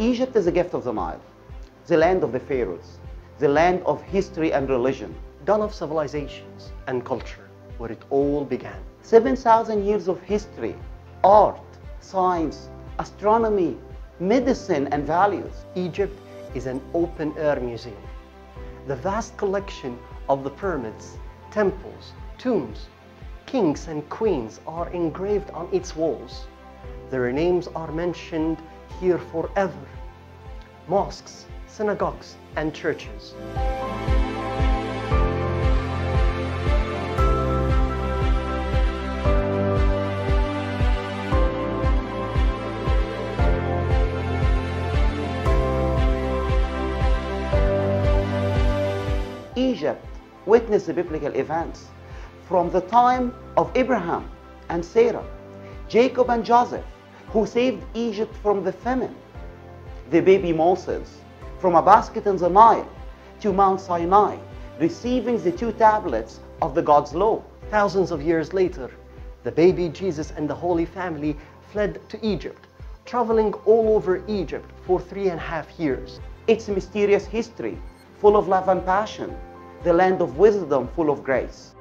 Egypt is a gift of the Nile, the land of the pharaohs, the land of history and religion. dawn of civilizations and culture, where it all began. 7,000 years of history, art, science, astronomy, medicine, and values. Egypt is an open air museum. The vast collection of the pyramids, temples, tombs, kings, and queens are engraved on its walls. Their names are mentioned here forever. Mosques, synagogues, and churches. Egypt witnessed the biblical events from the time of Abraham and Sarah, Jacob and Joseph, who saved Egypt from the famine, the baby Moses from a basket in the Nile to Mount Sinai, receiving the two tablets of the God's law. Thousands of years later, the baby Jesus and the Holy Family fled to Egypt, traveling all over Egypt for three and a half years. Its a mysterious history, full of love and passion, the land of wisdom, full of grace.